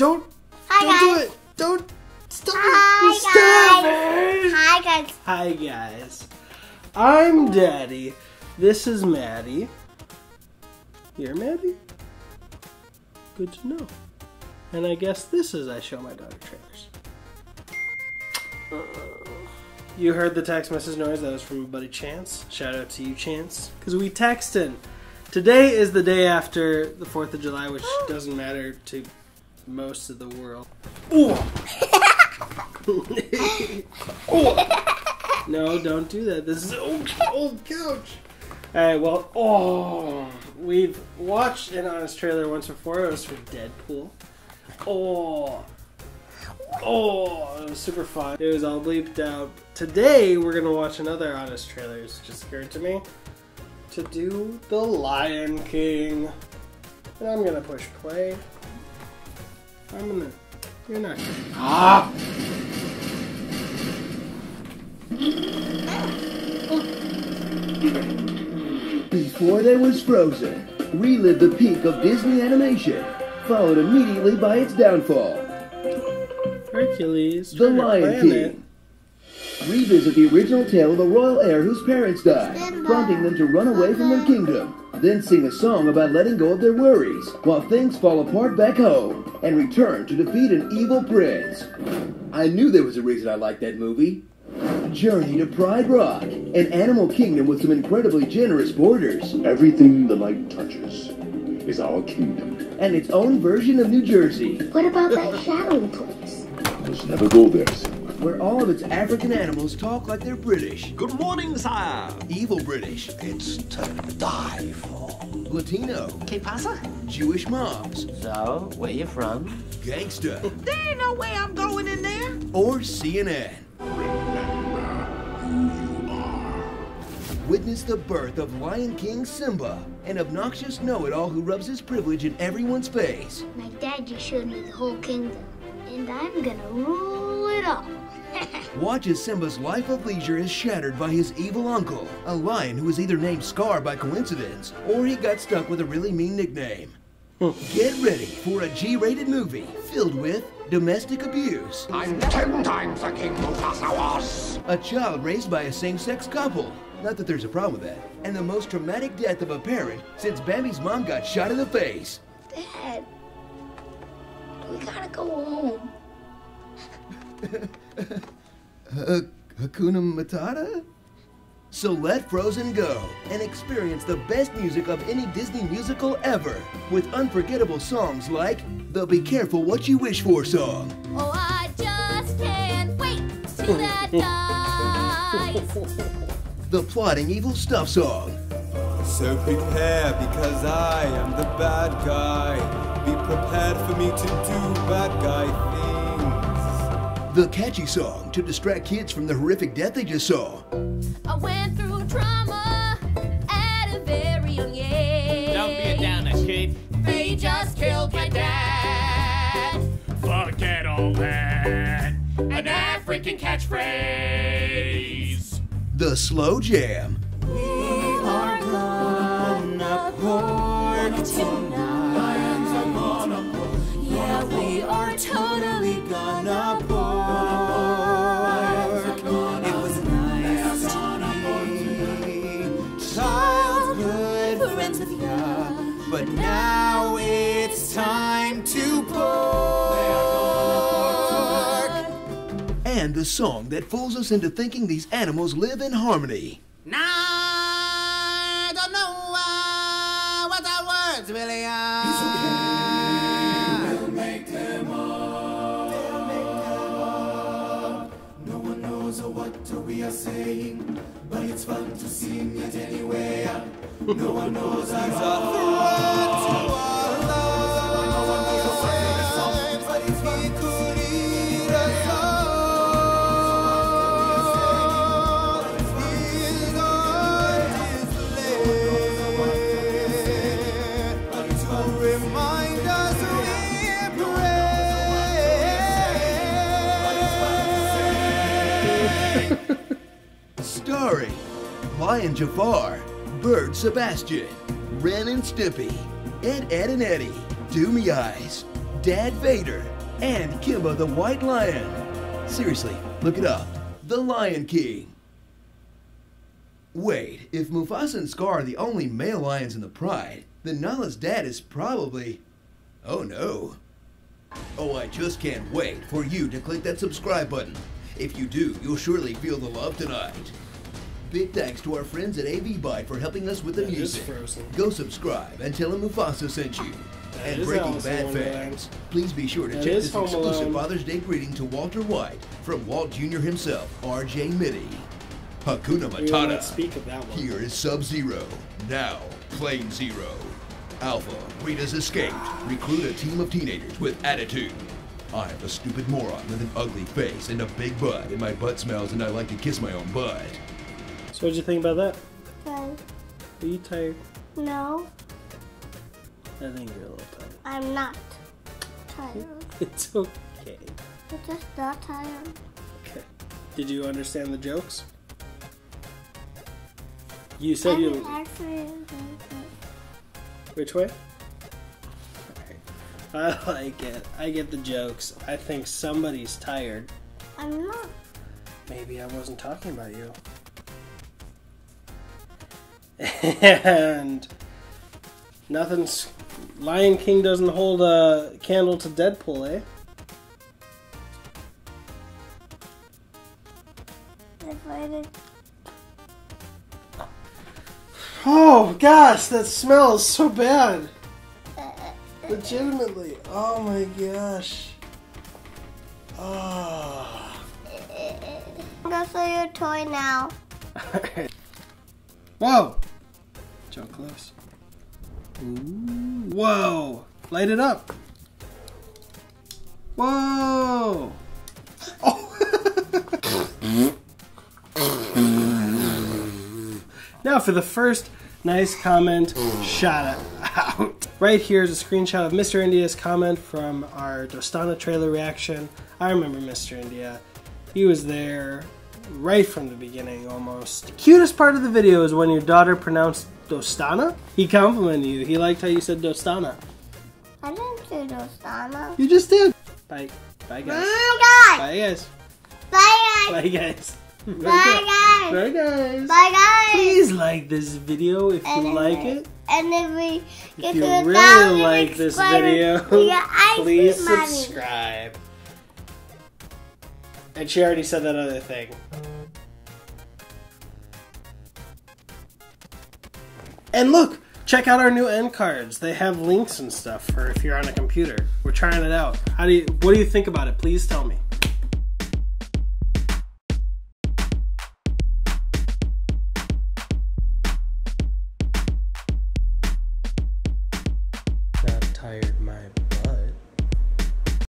Don't. Hi, don't guys. do it. Don't. Stop Hi, it. Stop it. Hi guys. Hi guys. I'm Daddy. This is Maddie. You're Maddie? Good to know. And I guess this is I Show My Daughter Trailers. You heard the text message noise. That was from buddy Chance. Shout out to you, Chance. Because we texted. Today is the day after the 4th of July, which oh. doesn't matter to most of the world. Ooh. No, don't do that. This is old, old couch. Alright, well, oh, we've watched an honest trailer once before. It was for Deadpool. Oh, oh, it was super fun. It was all bleeped out. Today, we're gonna watch another honest trailer. It's just occurred to me to do The Lion King. And I'm gonna push play. I'm gonna. You're not. Ah! Before there was Frozen, relive the peak of Disney animation, followed immediately by its downfall. Hercules. The Lion King. Revisit the original tale of a royal heir whose parents died, prompting them to run away from their kingdom. Then sing a song about letting go of their worries while things fall apart back home and return to defeat an evil prince. I knew there was a reason I liked that movie. Journey to Pride Rock, an animal kingdom with some incredibly generous borders, Everything the light touches is our kingdom. and its own version of New Jersey, What about that shadowy place? Let's never go there, Simba. where all of its African animals talk like they're British. Good morning, sire. Evil British, It's to die for. Latino, ¿Qué pasa? Jewish moms, So, where you from? gangsta, There ain't no way I'm going in there. or CNN. Who you are. Witness the birth of Lion King Simba, an obnoxious know-it-all who rubs his privilege in everyone's face. My dad just showed me the whole kingdom, and I'm gonna rule it all. Watch as Simba's life of leisure is shattered by his evil uncle, a lion who was either named Scar by coincidence, or he got stuck with a really mean nickname. Get ready for a G-rated movie filled with domestic abuse, I'm ten times the king Mufasa was. a child raised by a same-sex couple, not that there's a problem with that, and the most traumatic death of a parent since Bambi's mom got shot in the face. Dad, we gotta go home. Hakuna Matata? So let Frozen go and experience the best music of any Disney musical ever with unforgettable songs like the Be Careful What You Wish For song, Oh, I just can't wait till that dies. the Plotting Evil Stuff song, So prepare because I am the bad guy. Be prepared for me to do bad guy things. the catchy song to distract kids from the horrific death they just saw, I went through trauma at a very young age. Don't be a downer, kid. They just killed my dad. Forget all that. An African catchphrase. the Slow Jam, Yeah, and the song that fools us into thinking these animals live in harmony. Now I don't know uh, what our words really are. It's okay. We'll make them up. No one knows what we are saying, but it's fun to sing it anyway. No one knows our threat Lion Jafar, Bird Sebastian, Ren and Stimpy, Ed, Ed and Eddie, Doomy Eyes, Dad Vader, and Kimba the White Lion. Seriously, look it up. The Lion King. Wait, if Mufasa and Scar are the only male lions in the pride, then Nala's dad is probably. Oh no. Oh, I just can't wait for you to click that subscribe button. If you do, you'll surely feel the love tonight. Big thanks to our friends at AV Byte for helping us with the That music. Go subscribe and tell him Mufasa sent you. That and Breaking Bad fans, please be sure to That check this exclusive Alone. Father's Day greeting to Walter White from Walt Jr. himself, R.J. Mitte. Hakuna We will not Matata. speak of that one. Here is Sub Zero. Now, Plain Zero. Alpha, Rita's escaped. Recruit a team of teenagers with attitude. I'm a stupid moron with an ugly face and a big butt, and my butt smells, and I like to kiss my own butt. So what'd you think about that? Fine. Are you tired? No, I think you're a little tired. I'm not tired. It's okay. I'm just not tired. Okay. Did you understand the jokes? You said I'm you. actually Which way? I like it. I get the jokes. I think somebody's tired. I'm not. Maybe I wasn't talking about you. And nothing's. Lion King doesn't hold a candle to Deadpool, eh? Oh gosh, that smells so bad. Legitimately. Oh my gosh. Oh. I'm gonna show you a toy now. Whoa! Joe close. Ooh. Whoa! Light it up. Whoa! Oh. now for the first nice comment, shout out. Right here is a screenshot of Mr. India's comment from our Dostana trailer reaction. I remember Mr. India. He was there right from the beginning almost. The cutest part of the video is when your daughter pronounced Dostana? He complimented you. He liked how you said Dostana. I didn't say Dostana. You just did. Bye. Bye, guys. Oh Bye, guys. Bye, guys. Bye, guys. Bye, guys. Bye, guys. Bye, guys. Please like this video if and you like it. And if we get if you really like this video, please subscribe. Mommy. And she already said that other thing. And look, check out our new end cards. They have links and stuff for if you're on a computer. We're trying it out. How do you what do you think about it? Please tell me.